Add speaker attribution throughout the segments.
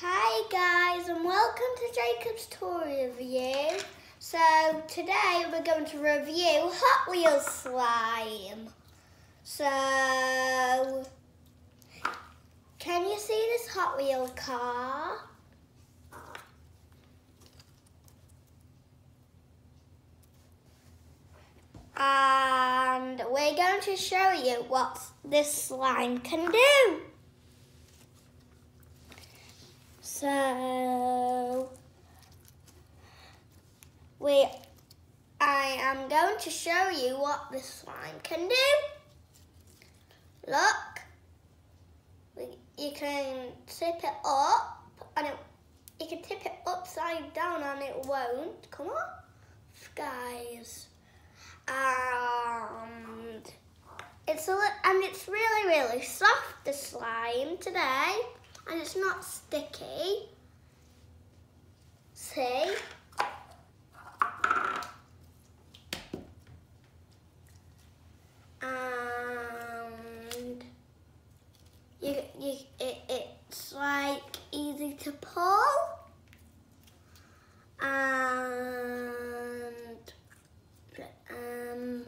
Speaker 1: Hi guys and welcome to Jacob's Toy Review. So today we're going to review Hot Wheels slime. So can you see this Hot Wheel car? And we're going to show you what this slime can do. So we I am going to show you what this slime can do. Look, you can tip it up and it, you can tip it upside down and it won't come off, guys. And it's a and it's really really soft the slime today and it's not sticky. See? And you, you, it, it's like easy to pull. And um,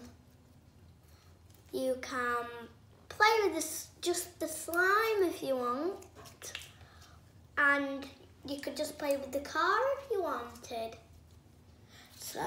Speaker 1: you can play with this, just the slime if you want and you could just play with the car if you wanted. So,